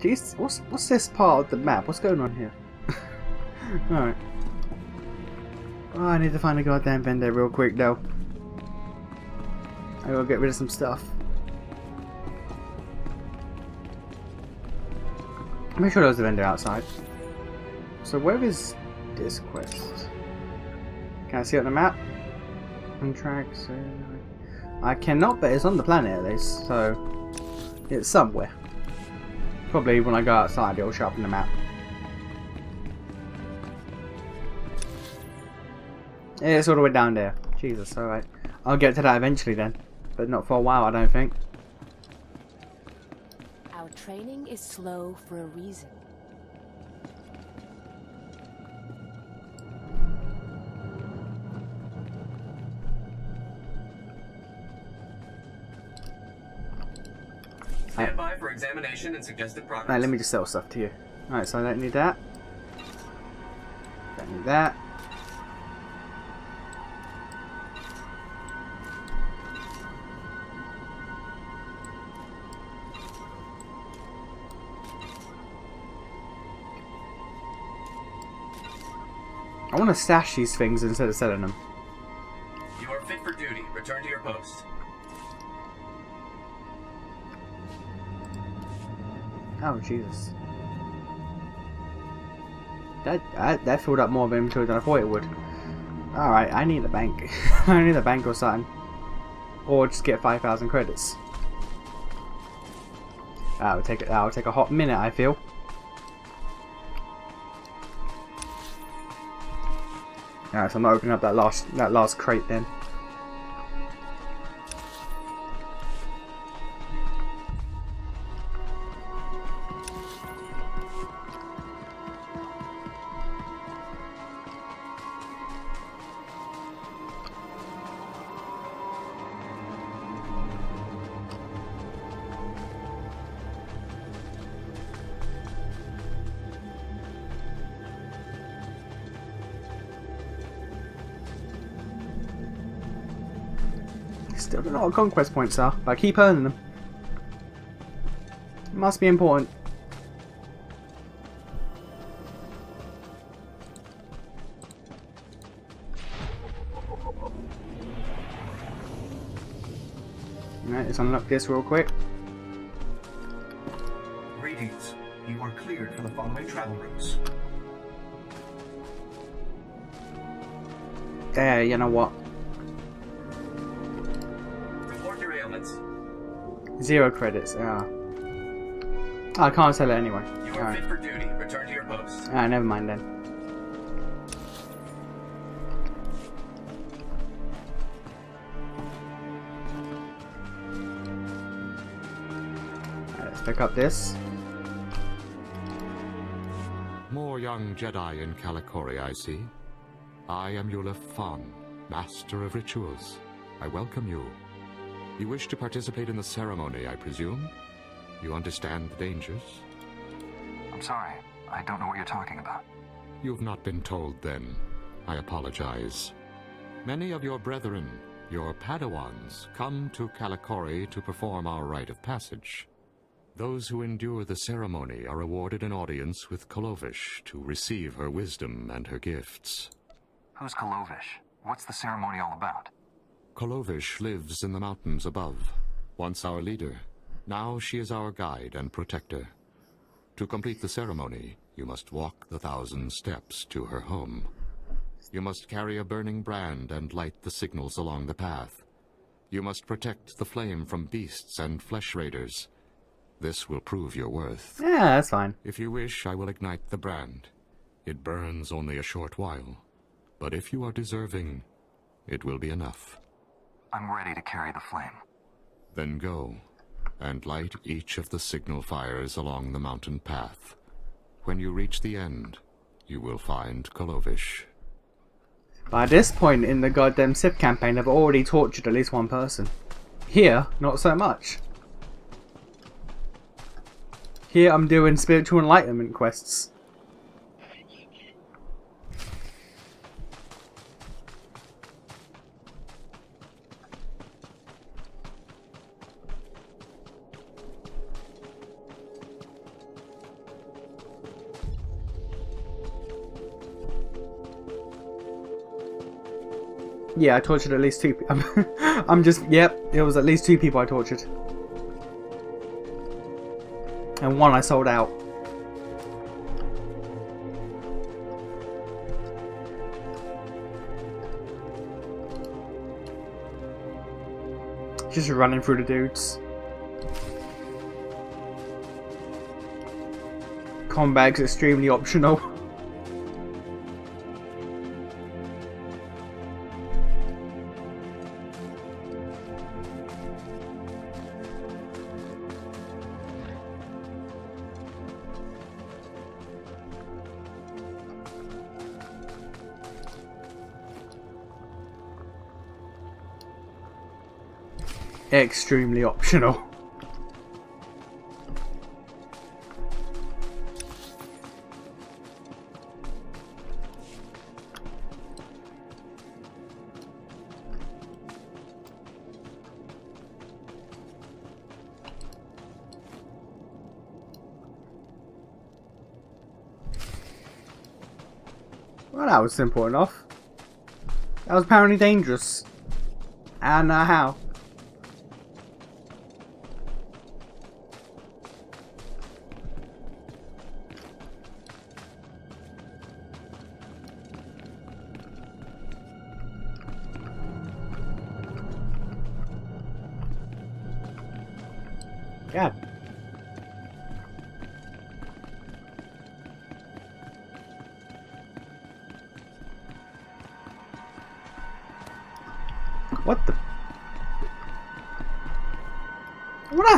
Jeez, what's what's this part of the map? What's going on here? Alright. Oh, I need to find a goddamn vendor real quick though. I gotta get rid of some stuff. Make sure there's a vendor outside. So where is this quest? Can I see it on the map? On tracks. Uh, I cannot, but it's on the planet at least, so it's somewhere. Probably when I go outside, it'll on the map. It's all the way down there. Jesus, alright. I'll get to that eventually then, but not for a while, I don't think. Our training is slow for a reason. Examination and suggested progress. Right, let me just sell stuff to you. Alright, so I don't need that. Don't need that. I want to stash these things instead of selling them. You are fit for duty. Return to your post. Oh, Jesus. That, that, that filled up more of inventory than I thought it would. Alright, I need a bank. I need a bank or something. Or just get 5,000 credits. Ah, that'll take, that'll ah, take a hot minute, I feel. Alright, so I'm not opening up that last, that last crate then. Still don't know what conquest points are, but I keep earning them. It must be important. Right, let's unlock this real quick. Greetings. You are cleared for the following travel routes. There, you know what? Zero credits, yeah. Oh, I can't sell it anyway. You are Alright. fit for duty. Return to your post. Ah, never mind then. Alright, let's pick up this. More young Jedi in Kalikori, I see. I am Yulef Fan, Master of Rituals. I welcome you. You wish to participate in the ceremony, I presume? You understand the dangers? I'm sorry. I don't know what you're talking about. You've not been told then. I apologize. Many of your brethren, your Padawans, come to Kalikori to perform our rite of passage. Those who endure the ceremony are awarded an audience with Kolovish to receive her wisdom and her gifts. Who's Kolovish? What's the ceremony all about? Kolovish lives in the mountains above, once our leader. Now she is our guide and protector. To complete the ceremony, you must walk the thousand steps to her home. You must carry a burning brand and light the signals along the path. You must protect the flame from beasts and flesh raiders. This will prove your worth. Yeah, that's fine. If you wish, I will ignite the brand. It burns only a short while. But if you are deserving, it will be enough. I'm ready to carry the flame. Then go, and light each of the signal fires along the mountain path. When you reach the end, you will find Kolovish. By this point in the goddamn Sith campaign, I've already tortured at least one person. Here, not so much. Here I'm doing spiritual enlightenment quests. Yeah, I tortured at least two. I'm just. Yep, it was at least two people I tortured. And one I sold out. Just running through the dudes. Combat's extremely optional. extremely optional. Well, that was simple enough. That was apparently dangerous. And uh, how?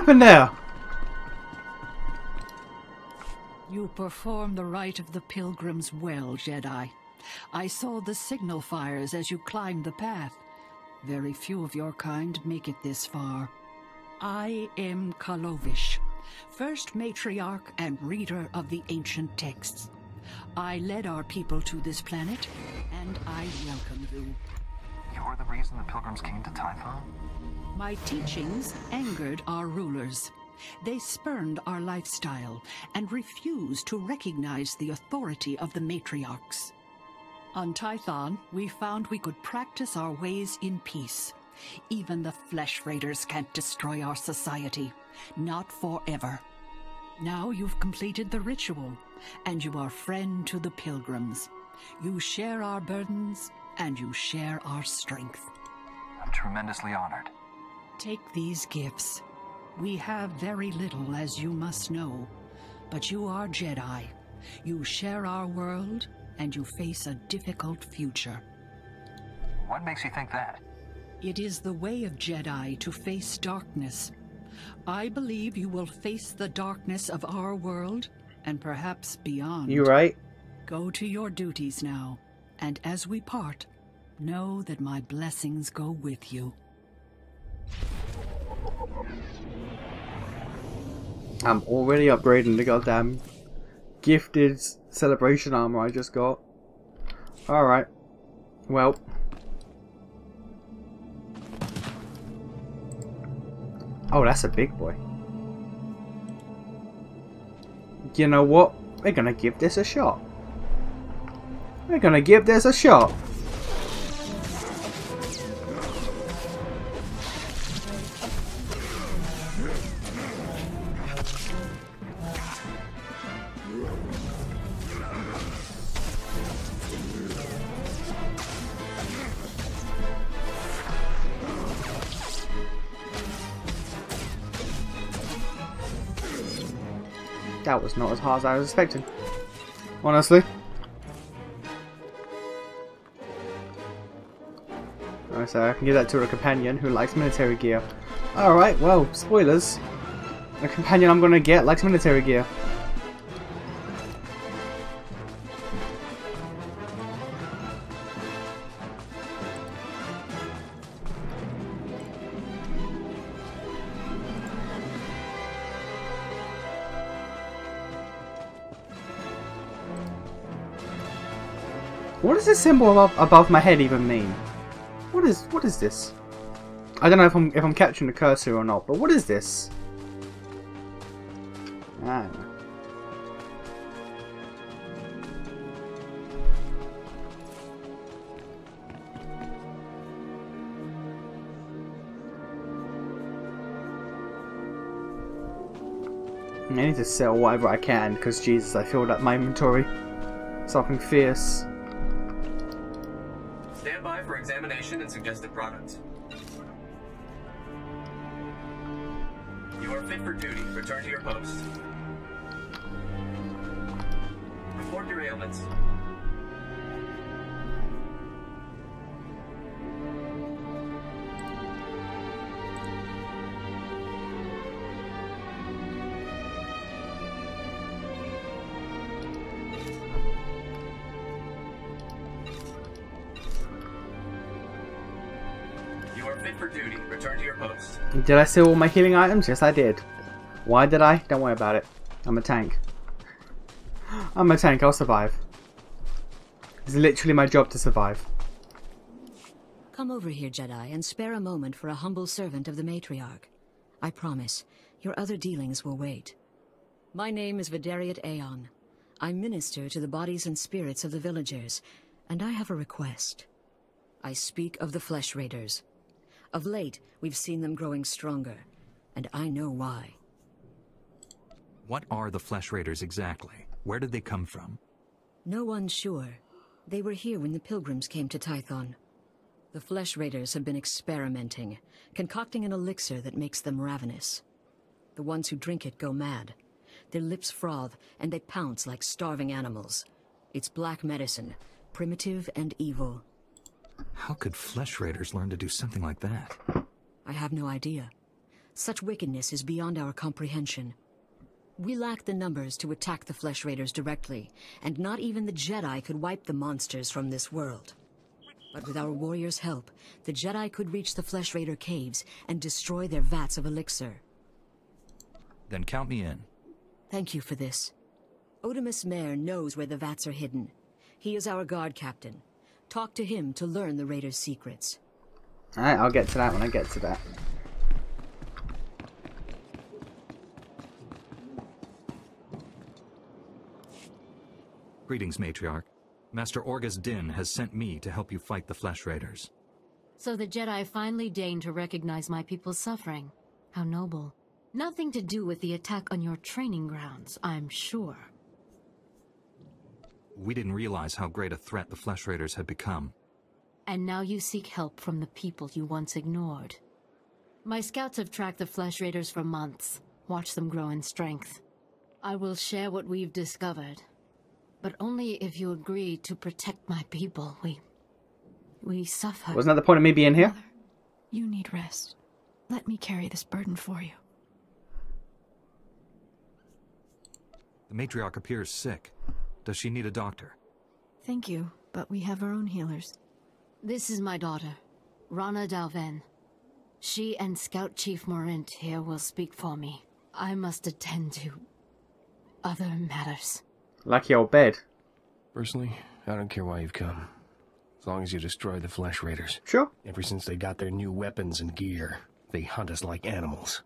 Happened there? You perform the rite of the pilgrims well, Jedi. I saw the signal fires as you climbed the path. Very few of your kind make it this far. I am Kalovish, first matriarch and reader of the ancient texts. I led our people to this planet, and I welcome you. You're the reason the pilgrims came to Tython? My teachings angered our rulers. They spurned our lifestyle and refused to recognize the authority of the matriarchs. On Tython, we found we could practice our ways in peace. Even the flesh raiders can't destroy our society. Not forever. Now you've completed the ritual, and you are friend to the pilgrims. You share our burdens, and you share our strength. I'm tremendously honored. Take these gifts. We have very little, as you must know. But you are Jedi. You share our world, and you face a difficult future. What makes you think that? It is the way of Jedi to face darkness. I believe you will face the darkness of our world, and perhaps beyond. You right? Go to your duties now, and as we part, know that my blessings go with you. I'm already upgrading the goddamn gifted celebration armor I just got. Alright. Well. Oh, that's a big boy. You know what? We're gonna give this a shot. We're gonna give this a shot. As hard as I was expecting. Honestly. Oh, so I can give that to a companion who likes military gear. Alright, well, spoilers. The companion I'm gonna get likes military gear. symbol above, above my head even mean? What is what is this? I don't know if I'm if I'm catching the cursor or not, but what is this? I need to sell whatever I can, because Jesus, I filled up my inventory. Something fierce. Stand by for examination and suggested products. You are fit for duty. Return to your post. Report your ailments. Did I steal all my healing items? Yes, I did. Why did I? Don't worry about it. I'm a tank. I'm a tank. I'll survive. It's literally my job to survive. Come over here, Jedi, and spare a moment for a humble servant of the Matriarch. I promise, your other dealings will wait. My name is Vidariat Aeon. I minister to the bodies and spirits of the villagers, and I have a request. I speak of the Flesh Raiders. Of late, we've seen them growing stronger, and I know why. What are the Flesh Raiders exactly? Where did they come from? No one's sure. They were here when the pilgrims came to Tython. The Flesh Raiders have been experimenting, concocting an elixir that makes them ravenous. The ones who drink it go mad. Their lips froth, and they pounce like starving animals. It's black medicine, primitive and evil. How could Flesh Raiders learn to do something like that? I have no idea. Such wickedness is beyond our comprehension. We lack the numbers to attack the Flesh Raiders directly, and not even the Jedi could wipe the monsters from this world. But with our warriors' help, the Jedi could reach the Flesh Raider caves and destroy their vats of elixir. Then count me in. Thank you for this. Otimus Mare knows where the vats are hidden. He is our guard captain. Talk to him to learn the Raiders' secrets. Alright, I'll get to that when I get to that. Greetings, Matriarch. Master Orgus Din has sent me to help you fight the Flesh Raiders. So the Jedi finally deigned to recognize my people's suffering. How noble. Nothing to do with the attack on your training grounds, I'm sure. We didn't realize how great a threat the Flesh Raiders had become. And now you seek help from the people you once ignored. My scouts have tracked the Flesh Raiders for months, watched them grow in strength. I will share what we've discovered, but only if you agree to protect my people. We... we suffer. Wasn't that the point of me being here? Mother, you need rest. Let me carry this burden for you. The Matriarch appears sick. Does she need a doctor? Thank you, but we have our own healers. This is my daughter, Rana Dalven. She and Scout Chief Morint here will speak for me. I must attend to other matters. Lucky old bed. Personally, I don't care why you've come. As long as you destroy the Flesh Raiders. Sure. Ever since they got their new weapons and gear, they hunt us like animals.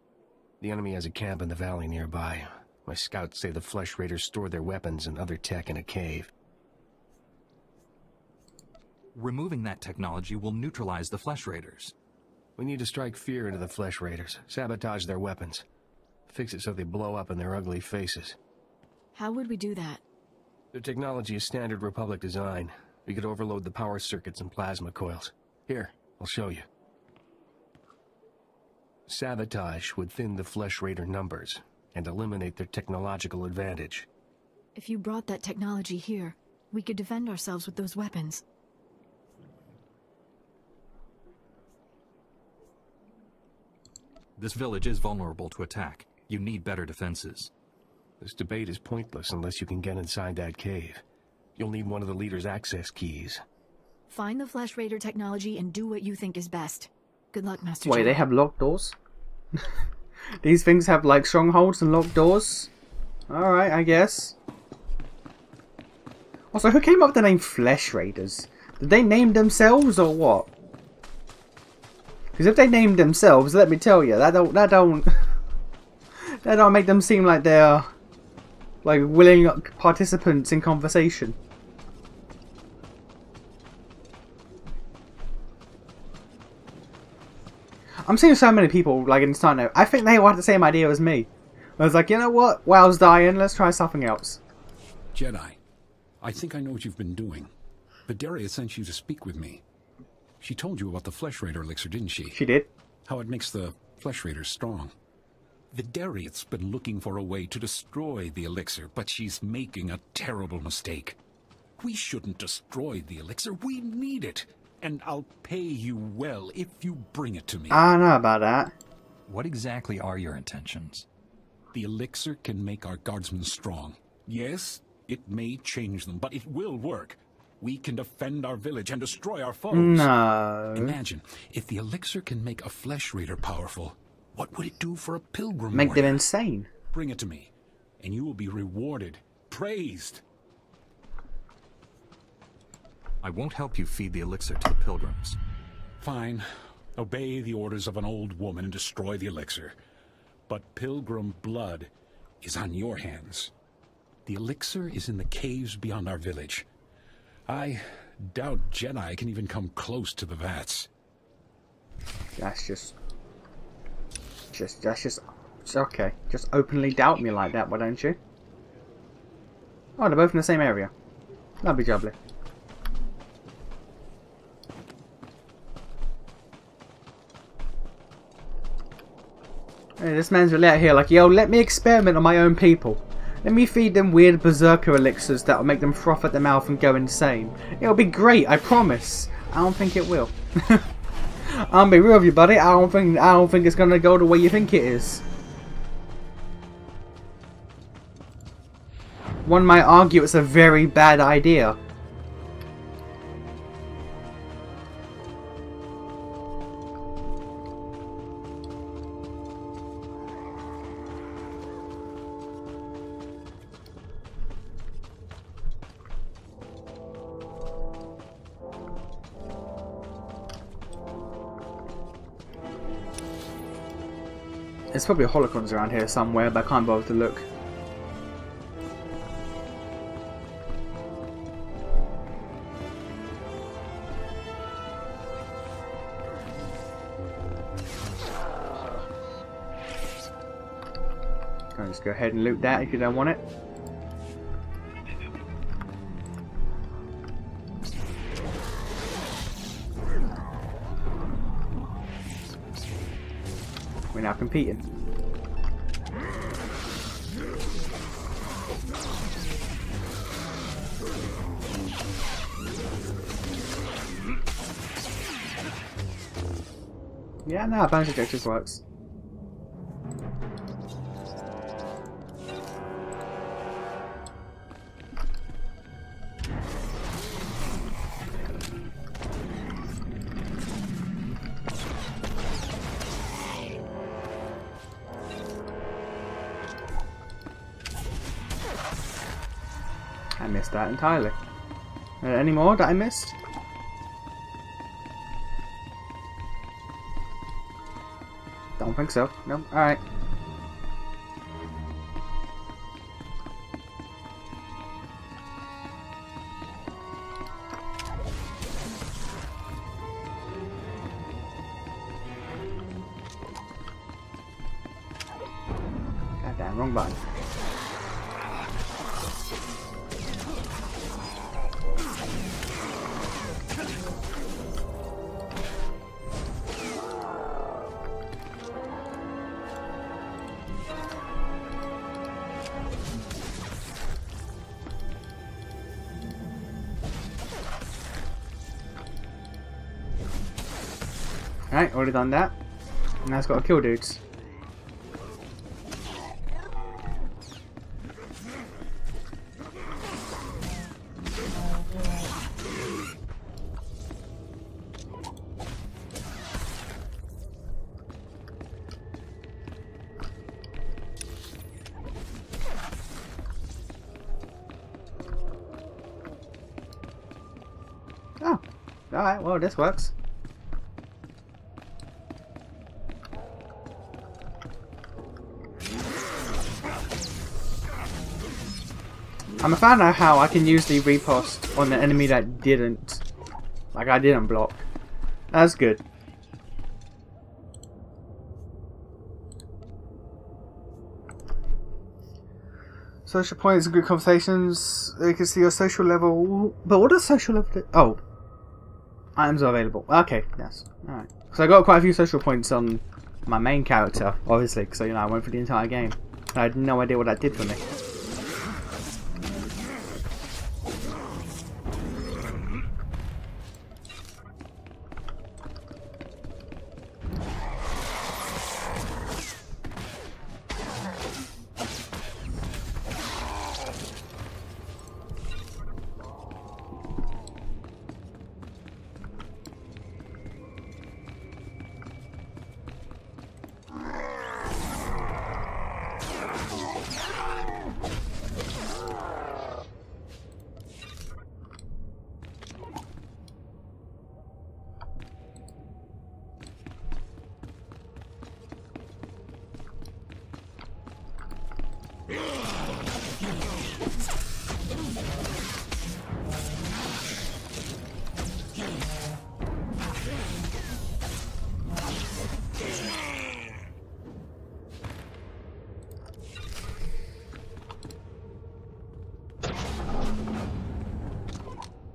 The enemy has a camp in the valley nearby. My scouts say the Flesh Raiders store their weapons and other tech in a cave. Removing that technology will neutralize the Flesh Raiders. We need to strike fear into the Flesh Raiders, sabotage their weapons. Fix it so they blow up in their ugly faces. How would we do that? Their technology is standard Republic design. We could overload the power circuits and plasma coils. Here, I'll show you. Sabotage would thin the Flesh Raider numbers and eliminate their technological advantage. If you brought that technology here, we could defend ourselves with those weapons. This village is vulnerable to attack. You need better defenses. This debate is pointless unless you can get inside that cave. You'll need one of the leader's access keys. Find the Flesh Raider technology and do what you think is best. Good luck, Master Wait, Jedi. they have locked doors? These things have like strongholds and locked doors? Alright, I guess. Also, who came up with the name Flesh Raiders? Did they name themselves or what? Because if they named themselves, let me tell you, that don't that don't that don't make them seem like they're like willing participants in conversation. I'm seeing so many people like in Sino. I think they all have the same idea as me. I was like, you know what? Wow's dying. Let's try something else. Jedi, I think I know what you've been doing. Vidaria sent you to speak with me. She told you about the Flesh Raider elixir, didn't she? She did. How it makes the Flesh Raiders strong. Vidaria's been looking for a way to destroy the elixir, but she's making a terrible mistake. We shouldn't destroy the elixir. We need it. And I'll pay you well if you bring it to me. I don't know about that. What exactly are your intentions? The elixir can make our guardsmen strong. Yes, it may change them, but it will work. We can defend our village and destroy our foes. No. Imagine, if the elixir can make a flesh raider powerful, what would it do for a pilgrim Make them insane. Bring it to me, and you will be rewarded, praised. I won't help you feed the elixir to the pilgrims. Fine. Obey the orders of an old woman and destroy the elixir. But pilgrim blood is on your hands. The elixir is in the caves beyond our village. I doubt Jedi can even come close to the vats. That's just... Just, that's just... It's okay. Just openly doubt me like that, why don't you? Oh, they're both in the same area. That'd be jubbly. Hey, this man's really out here like, yo, let me experiment on my own people. Let me feed them weird berserker elixirs that will make them froth at the mouth and go insane. It'll be great, I promise. I don't think it will. I'll be real with you, buddy. I don't think I don't think it's gonna go the way you think it is. One might argue it's a very bad idea. There's probably holocrons around here somewhere, but I can't bother to look. I'll just go ahead and loot that if you don't want it. We're now competing. No, bounce objectives works. I missed that entirely. Uh, any more that I missed? Don't think so. No. Alright. Already done that. Now it's got to kill dudes. Oh, alright, well this works. I'm fan of how I can use the riposte on an enemy that didn't. Like I didn't block. That's good. Social points and good conversations. You can see your social level. But what does social level? Oh. Items are available. Okay, yes. Alright. So I got quite a few social points on my main character, obviously, because you know I went for the entire game. I had no idea what that did for me.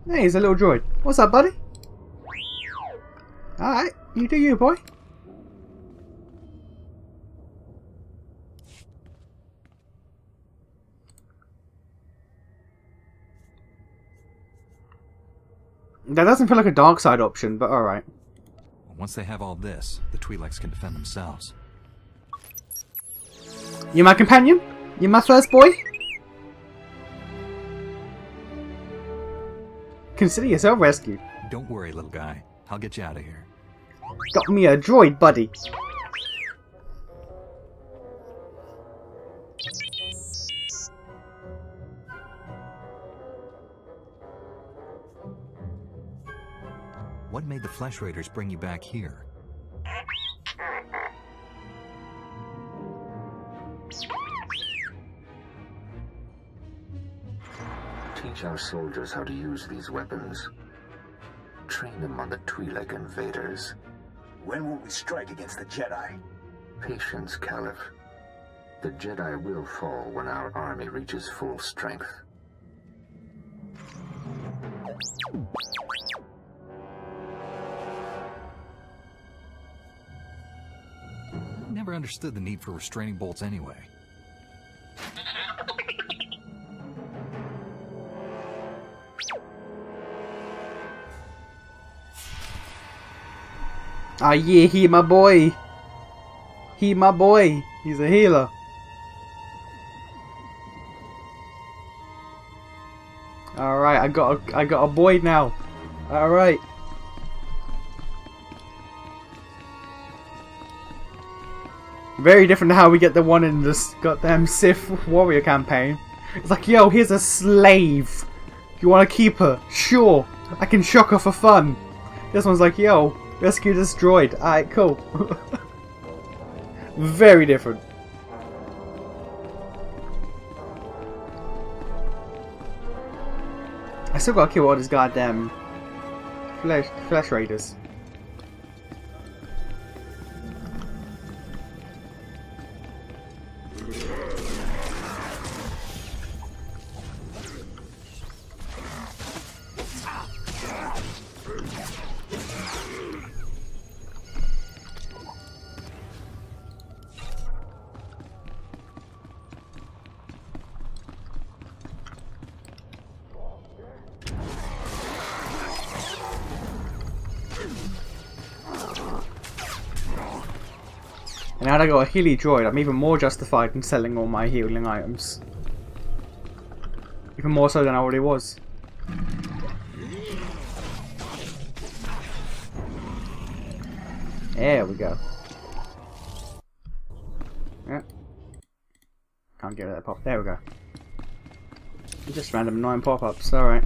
Hey, he's a little droid. What's up, buddy? Alright, you do you, boy. That doesn't feel like a dark side option, but alright. Once they have all this, the Twi'leks can defend themselves. You my companion? You my first boy? Consider yourself rescued. Don't worry, little guy. I'll get you out of here. Got me a droid, buddy. What made the Flesh Raiders bring you back here? Teach our soldiers how to use these weapons. Train them on the Twi'lek invaders. When will we strike against the Jedi? Patience, Caliph. The Jedi will fall when our army reaches full strength. Never understood the need for restraining bolts anyway. Ah yeah, he my boy. He my boy. He's a healer. Alright, I got a, I got a boy now. Alright. Very different to how we get the one in this goddamn Sith warrior campaign. It's like, yo, here's a slave. You wanna keep her? Sure. I can shock her for fun. This one's like, yo, rescue destroyed. Alright, cool. Very different. I still gotta kill all these goddamn flesh, flesh raiders. And I got a Healy droid, I'm even more justified in selling all my healing items. Even more so than I already was. There we go. Yeah. Can't get that pop. There we go. Just random annoying pop-ups, alright.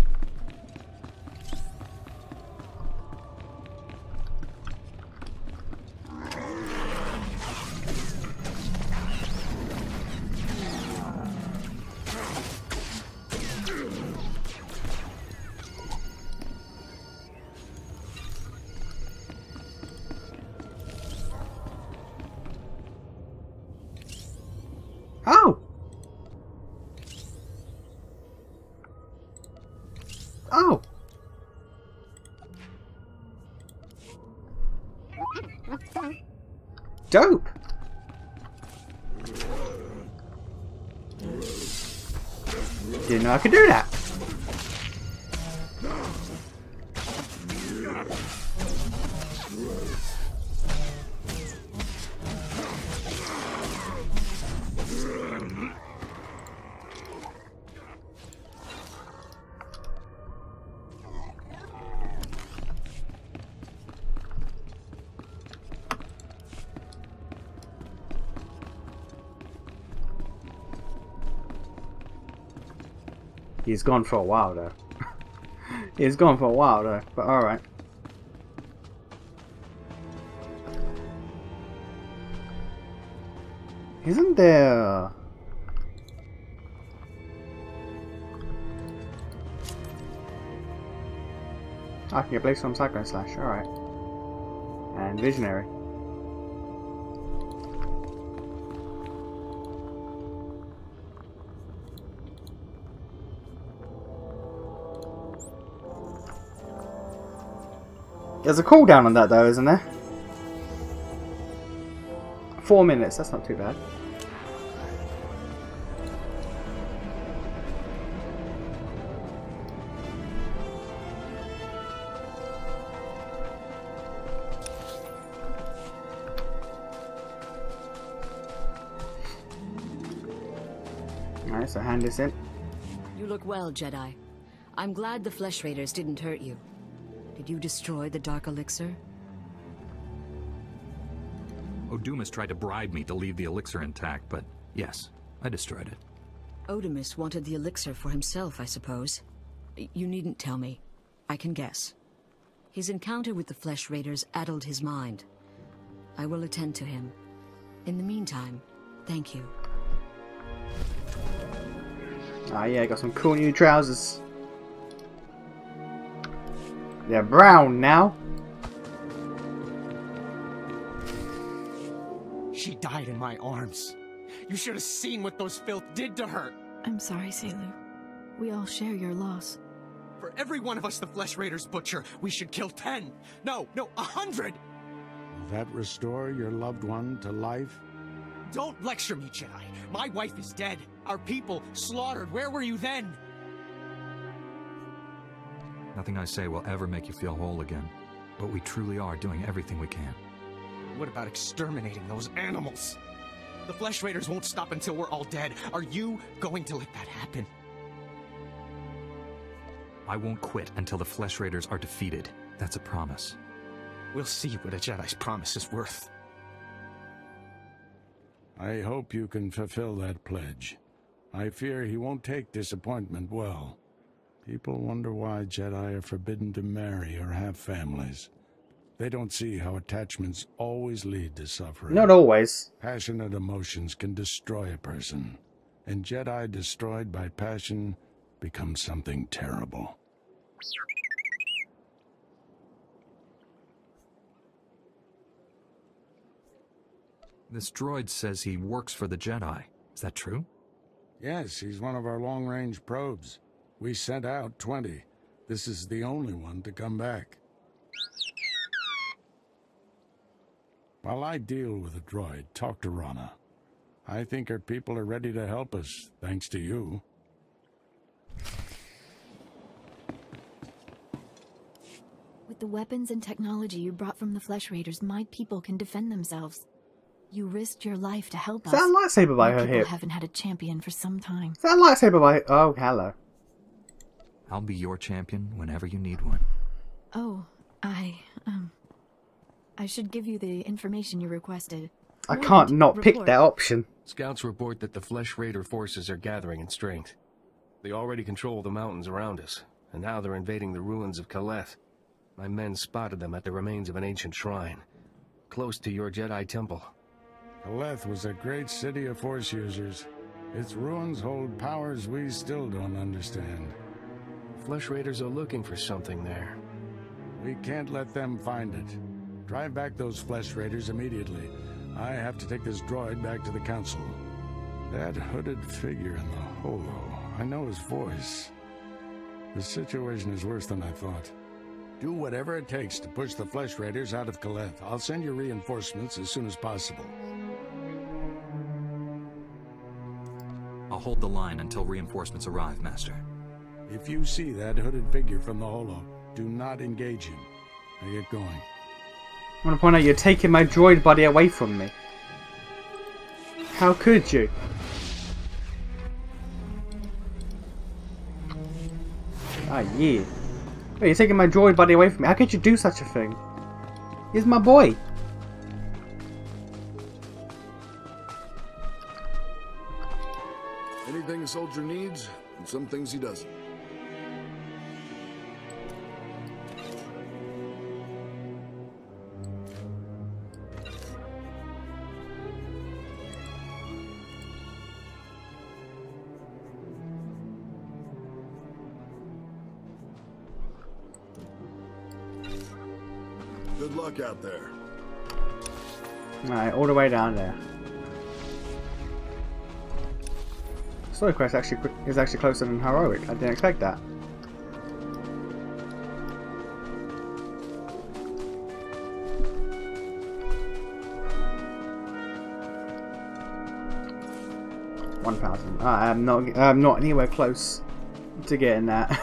I could do that. He's gone for a while though. He's gone for a while though, but alright. Isn't there... Uh, I can get Blaze from Cyclone Slash, alright. And Visionary. There's a cooldown on that though, isn't there? Four minutes, that's not too bad. Alright, so hand this in. You look well, Jedi. I'm glad the Flesh Raiders didn't hurt you. Did you destroy the Dark Elixir? Odumas tried to bribe me to leave the elixir intact, but yes, I destroyed it. Odumas wanted the elixir for himself, I suppose. You needn't tell me. I can guess. His encounter with the Flesh Raiders addled his mind. I will attend to him. In the meantime, thank you. Ah yeah, I got some cool new trousers. They're brown now. She died in my arms. You should have seen what those filth did to her. I'm sorry, Selu. We all share your loss. For every one of us the Flesh Raiders butcher, we should kill ten. No, no, a hundred! Will that restore your loved one to life? Don't lecture me, Jedi. My wife is dead. Our people slaughtered. Where were you then? Nothing I say will ever make you feel whole again. But we truly are doing everything we can. What about exterminating those animals? The Flesh Raiders won't stop until we're all dead. Are you going to let that happen? I won't quit until the Flesh Raiders are defeated. That's a promise. We'll see what a Jedi's promise is worth. I hope you can fulfill that pledge. I fear he won't take disappointment well. People wonder why Jedi are forbidden to marry or have families. They don't see how attachments always lead to suffering. Not always. Passionate emotions can destroy a person, and Jedi destroyed by passion become something terrible. This droid says he works for the Jedi. Is that true? Yes, he's one of our long-range probes. We sent out 20. This is the only one to come back. While I deal with the droid, talk to Rana. I think her people are ready to help us, thanks to you. With the weapons and technology you brought from the Flesh Raiders, my people can defend themselves. You risked your life to help Is that us. a lightsaber by My her people hip? haven't had a champion for some time. Is that lightsaber by... Oh, hello. I'll be your champion whenever you need one. Oh, I, um... I should give you the information you requested. I can't not pick that option. Scouts report that the Flesh Raider forces are gathering in strength. They already control the mountains around us, and now they're invading the ruins of Kaleth. My men spotted them at the remains of an ancient shrine, close to your Jedi temple. Kaleth was a great city of Force users. Its ruins hold powers we still don't understand. Flesh Raiders are looking for something there. We can't let them find it. Drive back those Flesh Raiders immediately. I have to take this droid back to the Council. That hooded figure in the holo, I know his voice. The situation is worse than I thought. Do whatever it takes to push the Flesh Raiders out of Kaleth. I'll send you reinforcements as soon as possible. I'll hold the line until reinforcements arrive, Master. If you see that hooded figure from the holo, do not engage him. Now get going. I want to point out you're taking my droid buddy away from me. How could you? Ah, yeah. Wait, you're taking my droid buddy away from me. How could you do such a thing? He's my boy. Anything a soldier needs, and some things he doesn't. Out there. Alright, all the way down there. Story quest actually is actually closer than heroic. I didn't expect that. One thousand. I am not. I'm not anywhere close to getting that.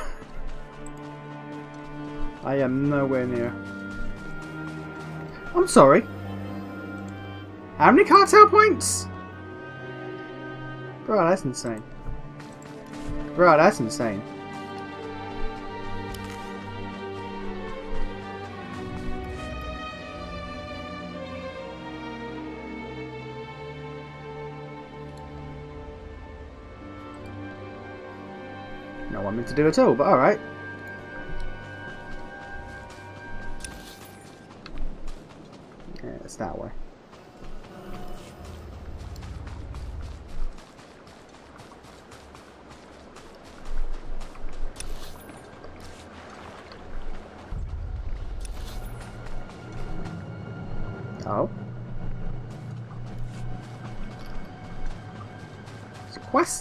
I am nowhere near. I'm sorry. How many cartel points? Bro, that's insane. Bro, that's insane. No one meant to do at all, but alright.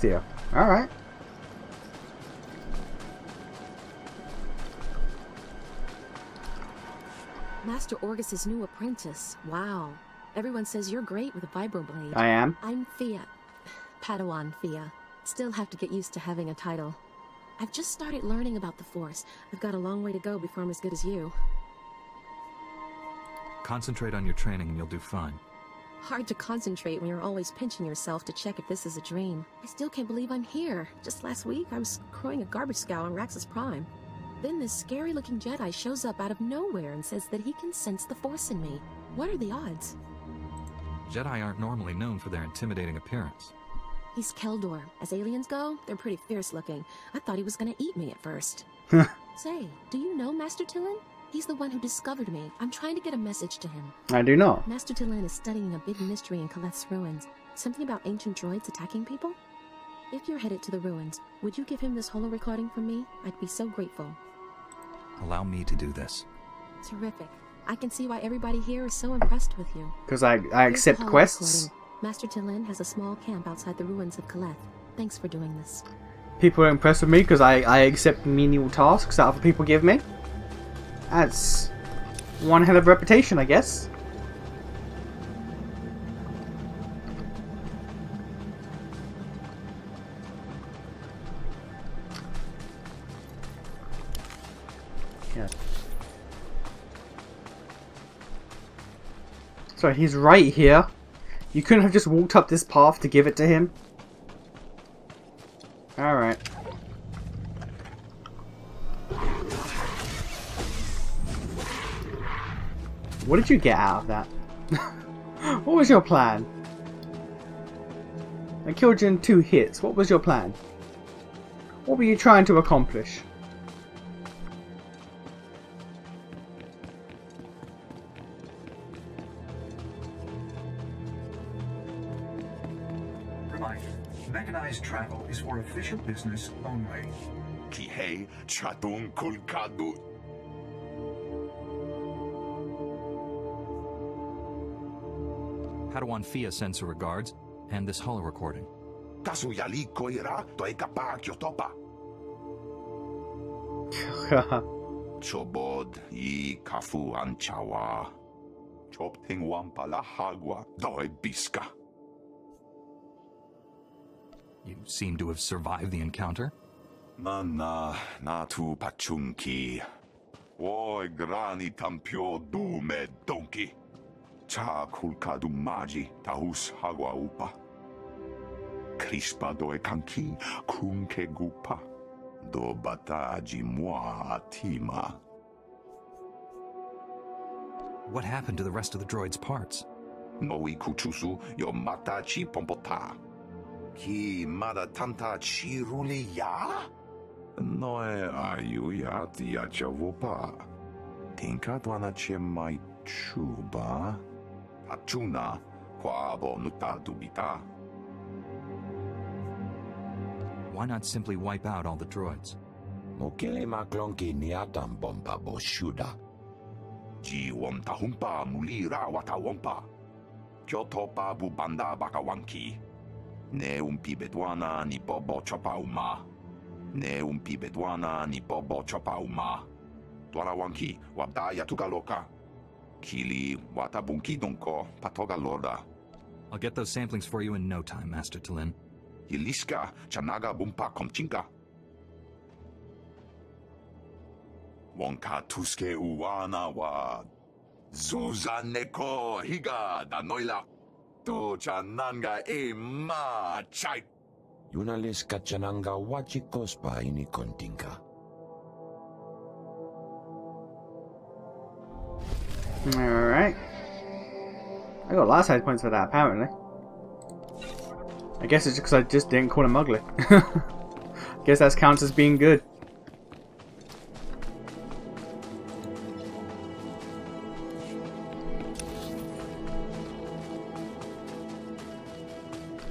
It's a. Alright. Master Orgus's new apprentice. Wow. Everyone says you're great with a vibroblade. I am. I'm Fia. Padawan Fia. Still have to get used to having a title. I've just started learning about the Force. I've got a long way to go before I'm as good as you. Concentrate on your training and you'll do fine. Hard to concentrate when you're always pinching yourself to check if this is a dream. I still can't believe I'm here. Just last week, I was crowing a garbage scow on Raxus Prime. Then this scary looking Jedi shows up out of nowhere and says that he can sense the Force in me. What are the odds? Jedi aren't normally known for their intimidating appearance. He's Kel Dor. As aliens go, they're pretty fierce looking. I thought he was gonna eat me at first. Say, do you know Master Tillin? He's the one who discovered me. I'm trying to get a message to him. I do not. Master Tillin is studying a big mystery in Kaleth's ruins. Something about ancient droids attacking people? If you're headed to the ruins, would you give him this holo recording from me? I'd be so grateful. Allow me to do this. Terrific. I can see why everybody here is so impressed with you. Because I, I accept quests. recording. Master Tillin has a small camp outside the ruins of Kaleth. Thanks for doing this. People are impressed with me because I, I accept menial tasks that other people give me. That's one hell of a reputation, I guess. Yeah. So he's right here. You couldn't have just walked up this path to give it to him? Alright. What did you get out of that? what was your plan? I killed you in two hits. What was your plan? What were you trying to accomplish? Reminder, mechanized travel is for official business only. Kihei Chatun Kulkadu. Padawan Fia sends her regards, and this holo recording. Kasuyali koira toeka pa kyotopa. Chobod i kafu anchawa. Chopting wampala hagwa doi biska. You seem to have survived the encounter. Mana natu pachunki. Oi grani tampio dume donki. Dumaji tahus hagwa upa. Crispa doe kanki kunke gupa. Do bataji moi atima. What happened to the rest of the droid's parts? Noi kuchusu yo matachi pompota. Ki mada tanta chiruli ya? Noe ayu ya tia chavupa. Tinka dwana che mai chuba. Achuna kwabo nuta dubita. Why not simply wipe out all the droids? Mokele maklonki niatan bomba boshuda. Ji wonta humpa mulira wata wompa. Kyoto pa bubanda baka wanki. Ne umpi bedwana ni bobo chopa uma. Ne umpi bedwana ni bobo chopa uma. Dwara wanki wabda yatuga loka. Kili wata bunki donko patoga lorda. I'll get those samplings for you in no time, Master Talin. Iliska chanaga bumpa komchinka. Wonka tuske uwana wa Zuza neko higa da noila. To chananga e ma chai. Yunalis kachananga wachikospa ini kontinka. Alright. I got of side points for that, apparently. I guess it's because I just didn't call him ugly. I guess that counts as being good.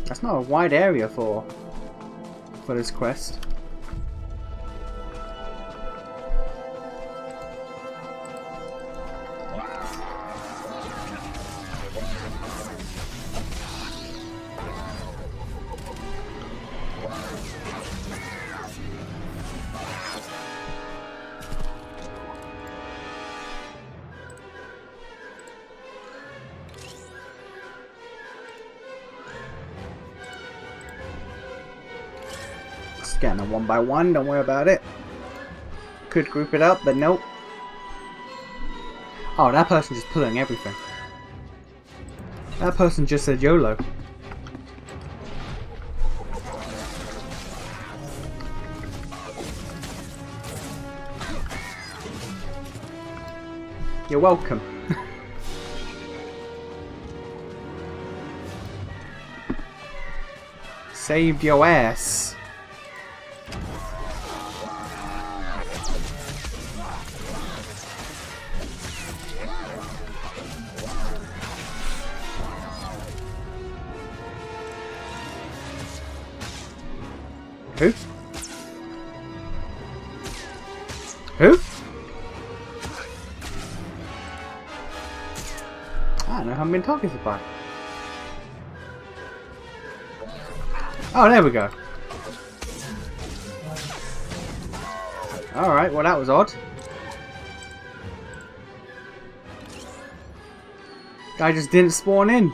That's not a wide area for for this quest. By one, don't worry about it. Could group it up, but nope. Oh, that person just pulling everything. That person just said YOLO. You're welcome. Saved your ass. Been talking to by. Oh, there we go. Alright, well that was odd. Guy just didn't spawn in.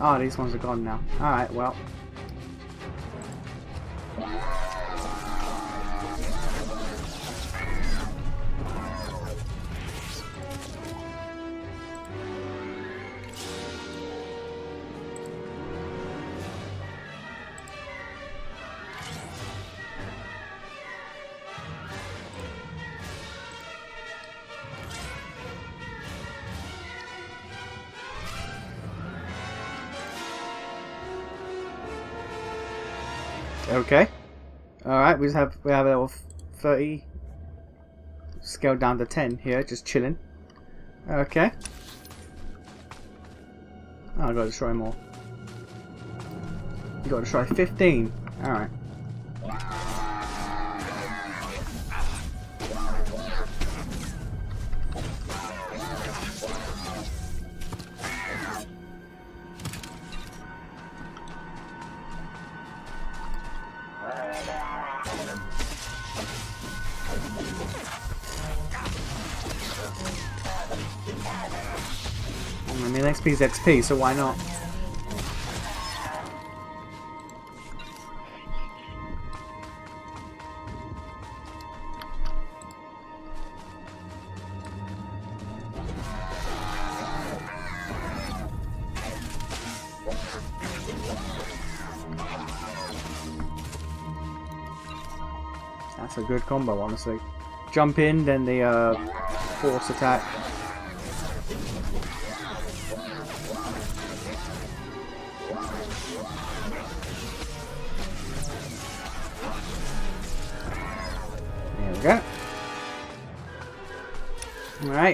Oh, these ones are gone now. Alright, well. We just have we have a little 30 scaled down to 10 here, just chilling. Okay. Oh, I gotta destroy more. You gotta destroy 15. Alright. Is XP, so why not? That's a good combo, honestly. Jump in, then the uh, force attack.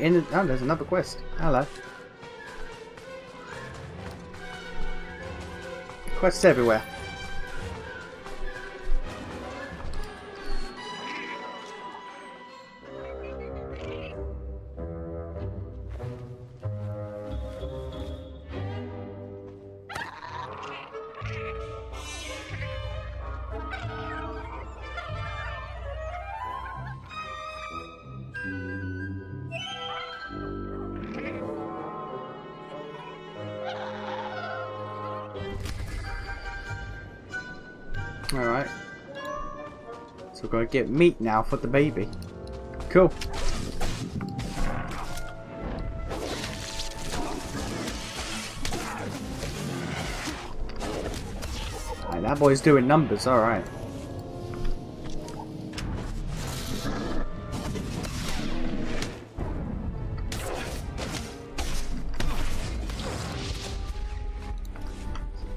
In the, oh, there's another quest. Hello. Quests everywhere. Get meat now for the baby. Cool. That boy's doing numbers, alright.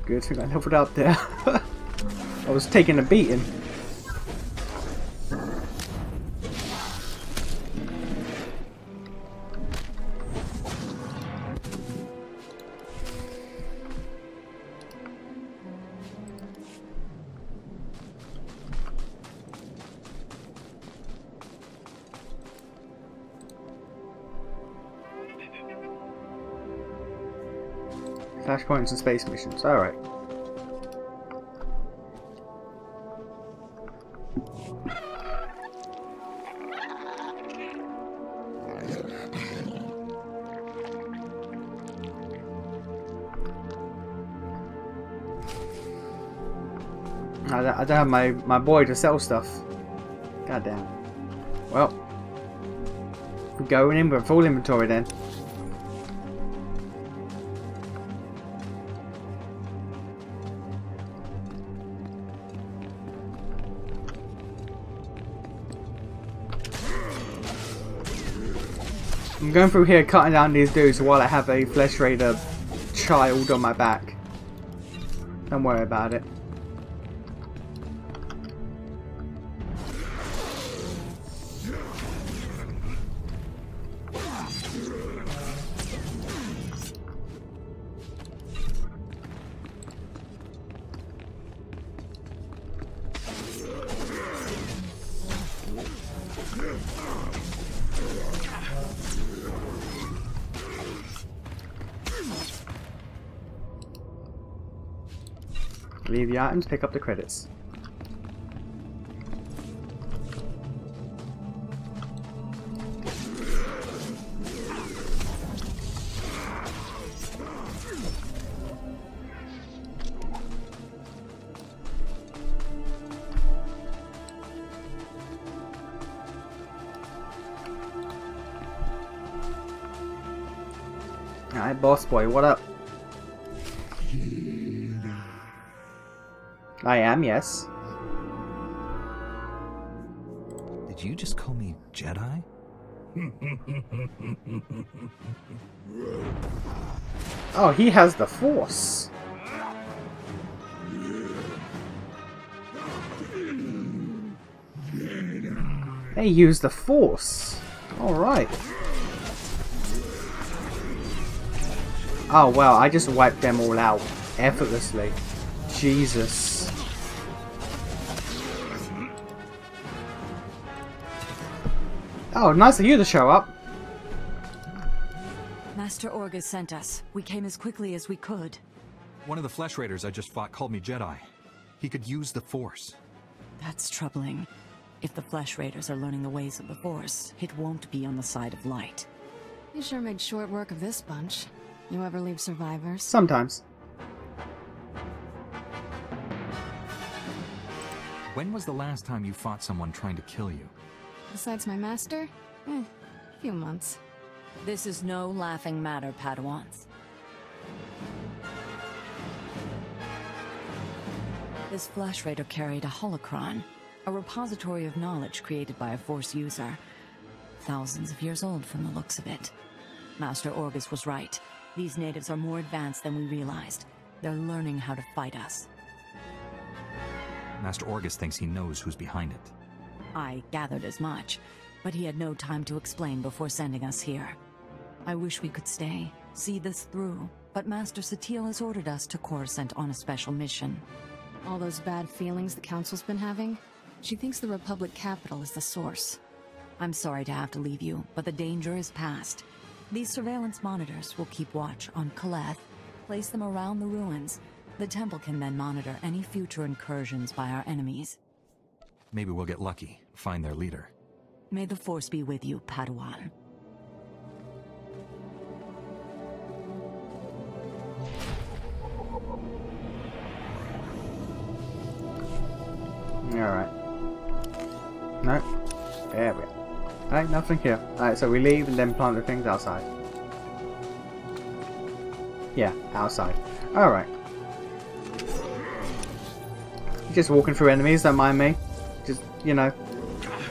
Good thing I leveled up there. I was taking a beating. Flashpoints and space missions, alright. I don't have my, my boy to sell stuff. God damn. Well. we're Going in with full inventory then. I'm going through here cutting down these dudes while I have a Flesh Raider child on my back. Don't worry about it. The pick up the credits. Alright, boss boy, what up? I am, yes. Did you just call me Jedi? Oh, he has the force. They use the force. Alright. Oh well, I just wiped them all out effortlessly. Jesus. Oh, nice of you to show up. Master Orga sent us. We came as quickly as we could. One of the Flesh Raiders I just fought called me Jedi. He could use the Force. That's troubling. If the Flesh Raiders are learning the ways of the Force, it won't be on the side of light. You sure made short work of this bunch. You ever leave survivors? Sometimes. When was the last time you fought someone trying to kill you? Besides my master? Eh, few months. This is no laughing matter, Padawans. This Flesh Raider carried a holocron, a repository of knowledge created by a Force user. Thousands of years old from the looks of it. Master Orgus was right. These natives are more advanced than we realized. They're learning how to fight us. Master Orgus thinks he knows who's behind it. I gathered as much, but he had no time to explain before sending us here. I wish we could stay, see this through, but Master Satele has ordered us to Coruscant on a special mission. All those bad feelings the Council's been having? She thinks the Republic capital is the source. I'm sorry to have to leave you, but the danger is past. These surveillance monitors will keep watch on Kaleth, place them around the ruins. The temple can then monitor any future incursions by our enemies. Maybe we'll get lucky, find their leader. May the Force be with you, Padawan. Alright. No. There we go. Alright, nothing here. Alright, so we leave and then plant the things outside. Yeah, outside. Alright. Just walking through enemies, don't mind me. Just, you know,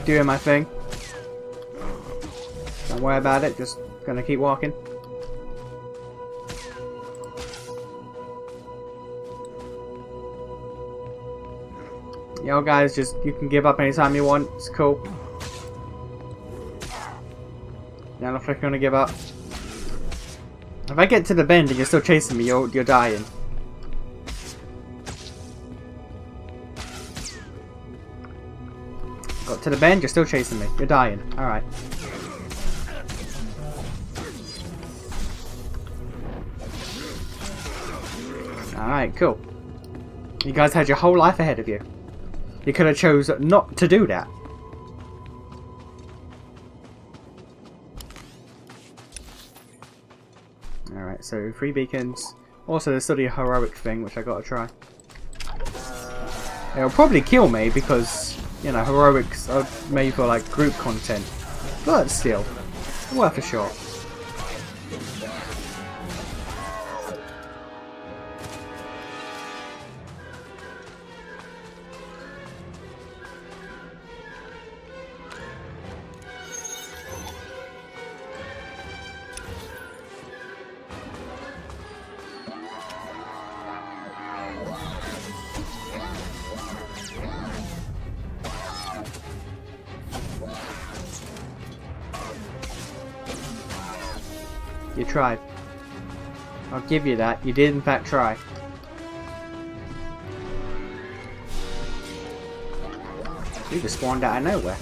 doing my thing. Don't worry about it, just gonna keep walking. Yo guys, just you can give up anytime you want. It's cool. Yeah, like you're gonna give up. If I get to the bend and you're still chasing me, you're you're dying. To the bend, you're still chasing me. You're dying. Alright. Alright, cool. You guys had your whole life ahead of you. You could have chose not to do that. Alright, so three beacons. Also, there's still the heroic thing, which I gotta try. It'll probably kill me because, you know, heroics are made for like group content. But still, worth a shot. Tried. I'll give you that. You did in fact try. You just spawned out of nowhere.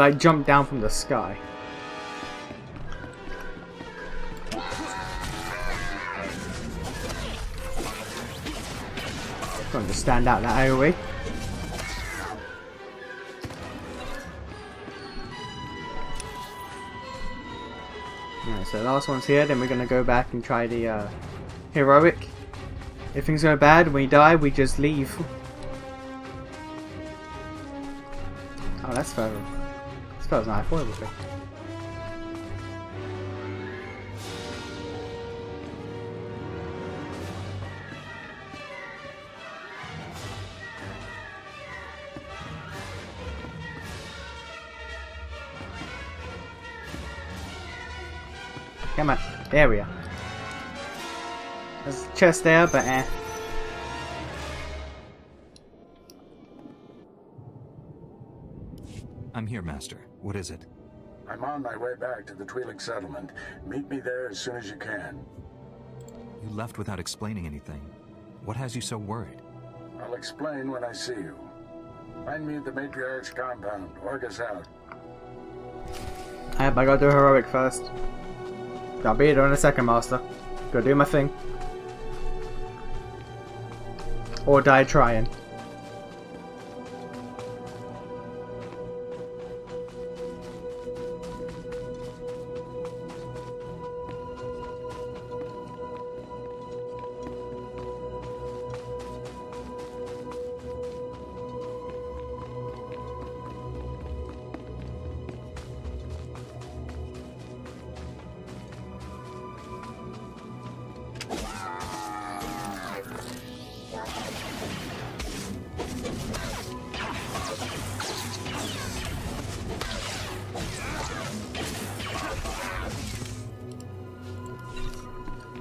It like jumped down from the sky. Going to stand out that AoE. Alright, so the last one's here, then we're going to go back and try the uh, heroic. If things go bad, we die, we just leave. Oh, that's further. Further than I thought it would. Come on. There we are. There's a chest there, but eh. Here, Master. What is it? I'm on my way back to the Twi'lek settlement. Meet me there as soon as you can. You left without explaining anything. What has you so worried? I'll explain when I see you. Find me at the Matriarch's compound. Orgus out. Yep, I gotta do heroic first. I'll be there in a second, Master. Gotta do my thing. Or die trying.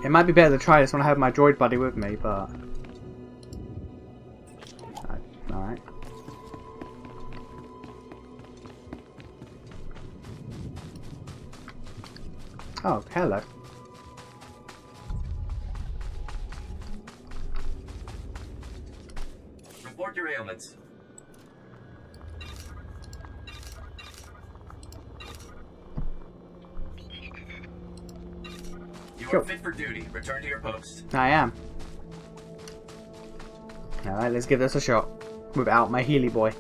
It might be better to try this when I have my droid buddy with me, but... Alright. Oh, hello. Report your ailments. You are fit for duty. Return to your post. I am. Alright, let's give this a shot. Without my Healy boy.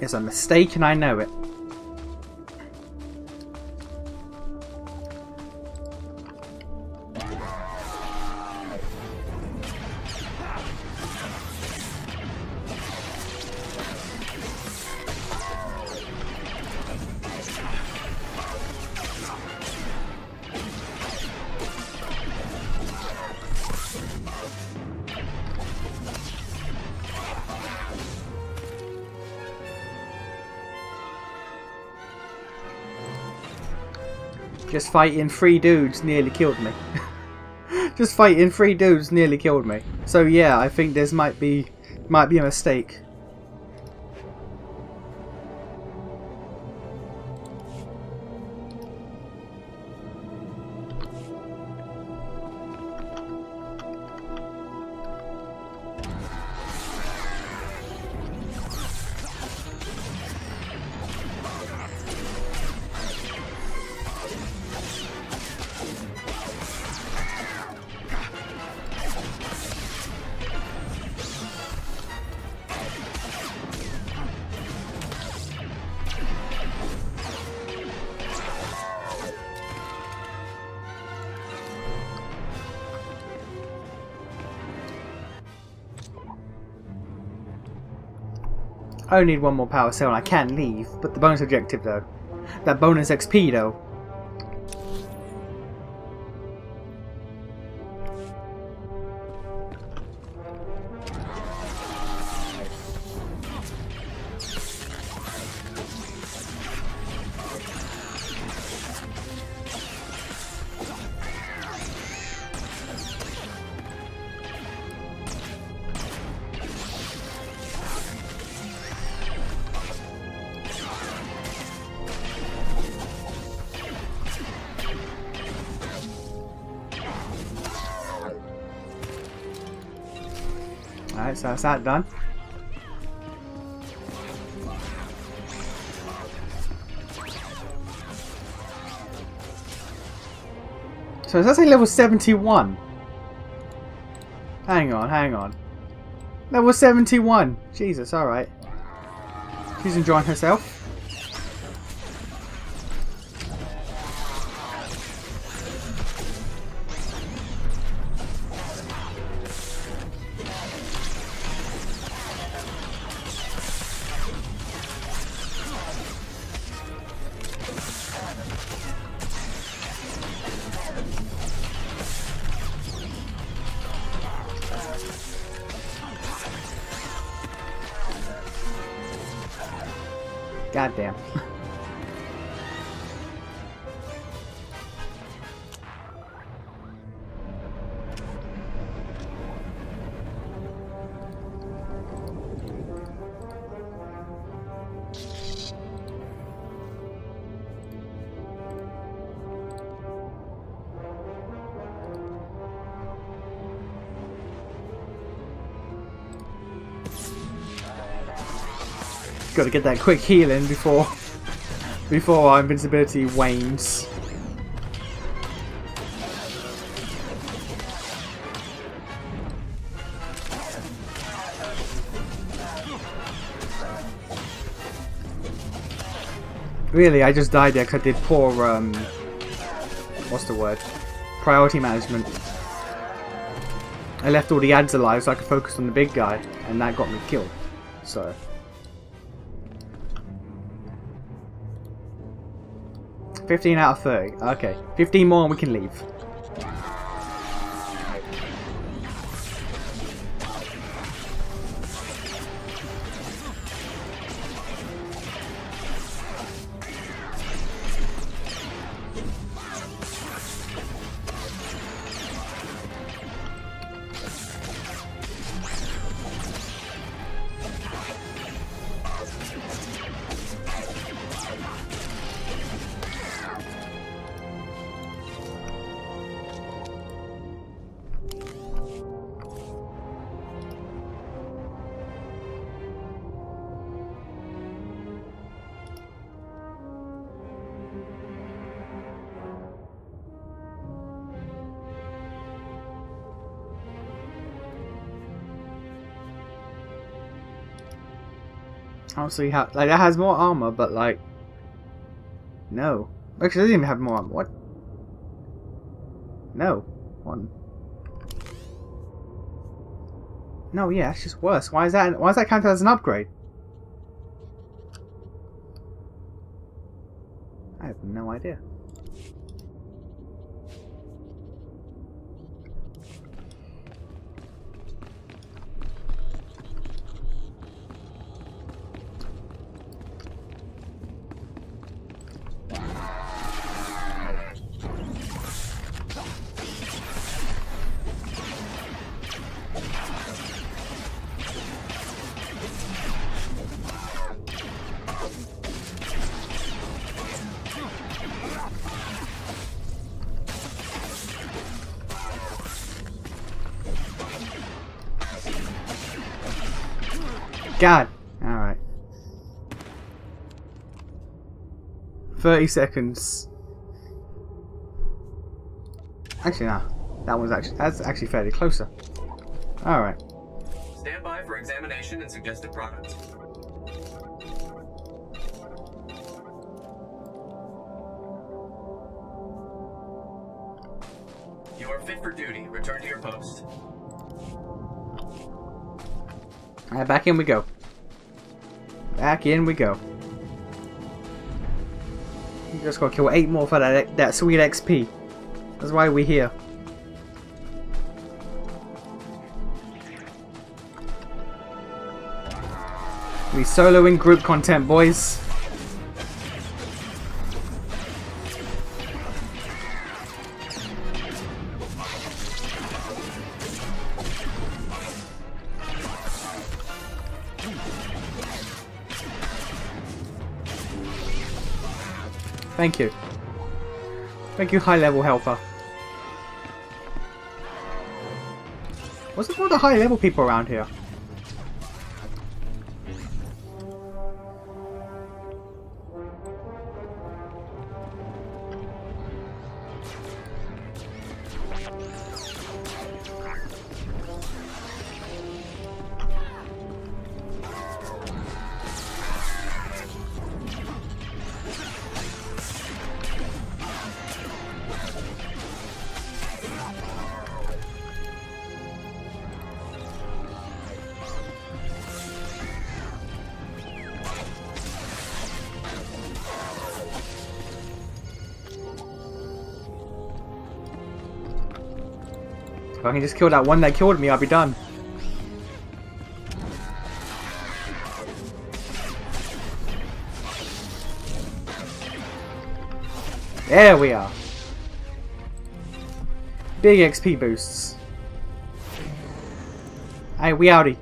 It's a mistake and I know it. Just fighting three dudes nearly killed me. Just fighting three dudes nearly killed me. So yeah, I think this might be might be a mistake. Only need one more power cell and I can leave, but the bonus objective though. That bonus XP though. That's that done. So does that say level 71? Hang on, hang on. Level 71! Jesus, alright. She's enjoying herself. Got to get that quick healing before before our invincibility wanes. Really, I just died there because I did poor, um, what's the word? Priority management. I left all the ads alive so I could focus on the big guy, and that got me killed. So. Fifteen out of thirty. Okay, fifteen more and we can leave. Honestly, ha like that has more armor, but like, no. Actually, doesn't even have more armor. What? No, one. No, yeah, it's just worse. Why is that? Why is that counted as an upgrade? I have no idea. God. Alright. 30 seconds. Actually, nah. That one's actually, that's actually fairly closer. Alright. Stand by for examination and suggested products. Back in we go. Back in we go. Just gotta kill eight more for that that sweet XP. That's why we're here. We solo in group content, boys. Thank you. Thank you, high level helper. What's with all the high level people around here? I can just kill that one that killed me, I'll be done. There we are. Big XP boosts. Hey, we outie.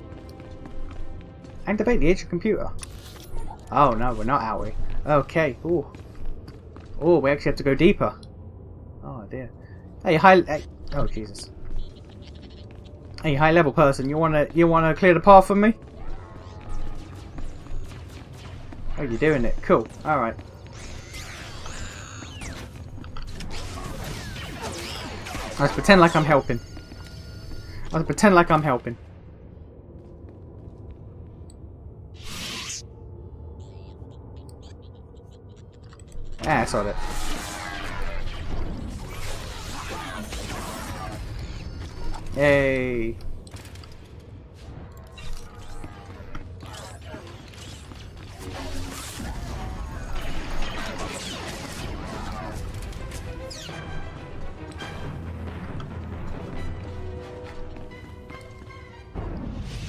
Activate the ancient computer. Oh no, we're not outie. Okay, ooh. Oh, we actually have to go deeper. Oh dear. Hey, hi. Hey. Oh Jesus. Hey, high level person, you wanna you wanna clear the path for me? Oh, you're doing it. Cool. Alright. Let's pretend like I'm helping. Let's pretend like I'm helping. Ah, I saw that. Yay.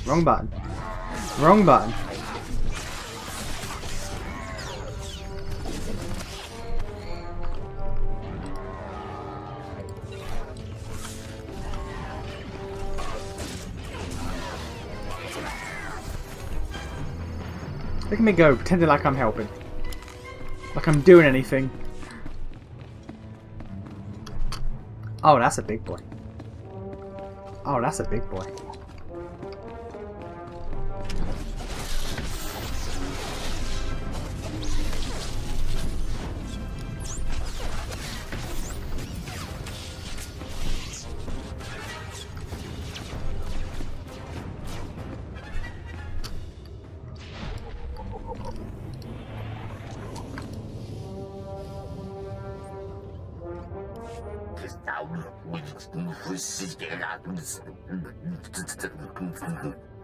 Wrong button. Wrong button. Look at me go, pretending like I'm helping. Like I'm doing anything. Oh, that's a big boy. Oh, that's a big boy.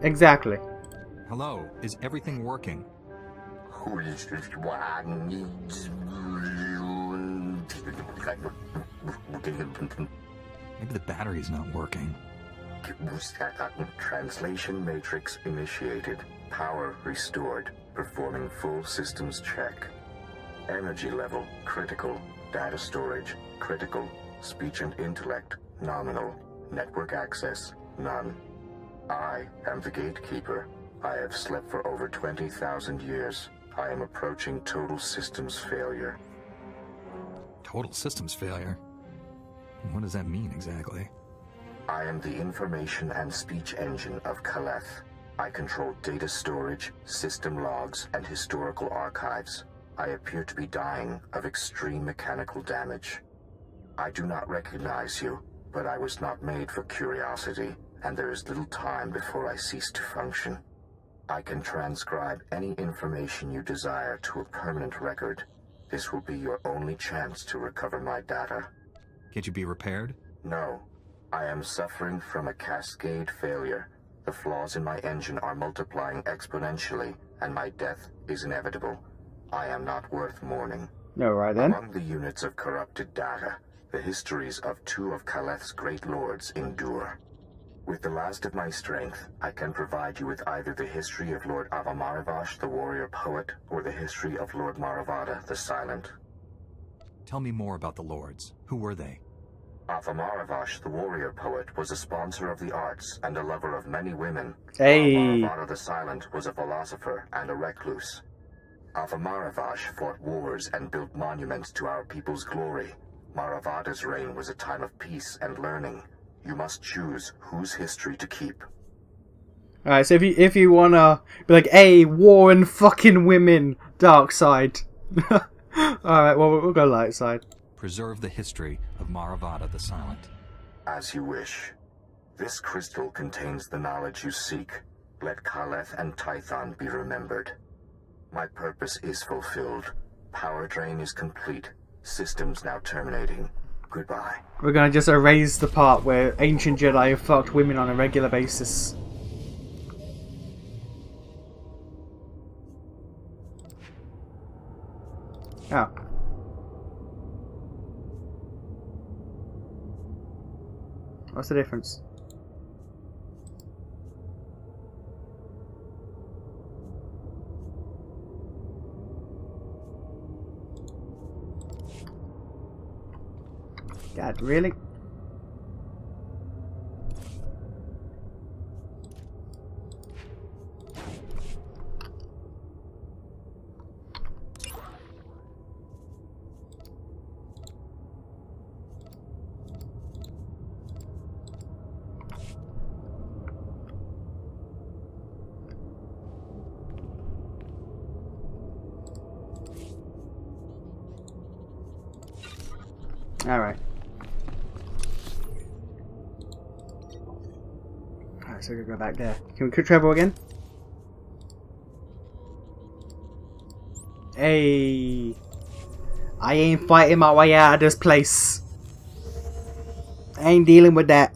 Exactly. Hello, is everything working? Maybe the battery's not working. Translation matrix initiated. Power restored. Performing full systems check. Energy level critical. Data storage critical. Speech and intellect nominal. Network access none. I am the gatekeeper. I have slept for over 20,000 years. I am approaching total systems failure. Total systems failure? What does that mean exactly? I am the information and speech engine of Kaleth. I control data storage, system logs, and historical archives. I appear to be dying of extreme mechanical damage. I do not recognize you, but I was not made for curiosity, and there is little time before I cease to function. I can transcribe any information you desire to a permanent record. This will be your only chance to recover my data. Can't you be repaired? No. I am suffering from a cascade failure. The flaws in my engine are multiplying exponentially, and my death is inevitable. I am not worth mourning. No, right then. Among the units of corrupted data, the histories of two of Kaleth's great lords endure. With the last of my strength, I can provide you with either the history of Lord Avamaravash, the warrior poet, or the history of Lord Maravada, the silent. Tell me more about the lords. Who were they? Avamaravash, the warrior poet, was a sponsor of the arts and a lover of many women. Hey. Maravada the silent was a philosopher and a recluse. Avamaravash fought wars and built monuments to our people's glory. Maravada's reign was a time of peace and learning. You must choose whose history to keep. Alright, so if you if you wanna be like, hey, war and fucking women, dark side. Alright, well we'll go light side. Preserve the history of Maravada the Silent. As you wish. This crystal contains the knowledge you seek. Let Kaleth and Tython be remembered. My purpose is fulfilled. Power drain is complete. Systems now terminating. Goodbye. We're gonna just erase the part where ancient Jedi fucked women on a regular basis. Oh. What's the difference? God, really? All right. Alright, so we go back there. Can we quick travel again? Hey. I ain't fighting my way out of this place. I ain't dealing with that.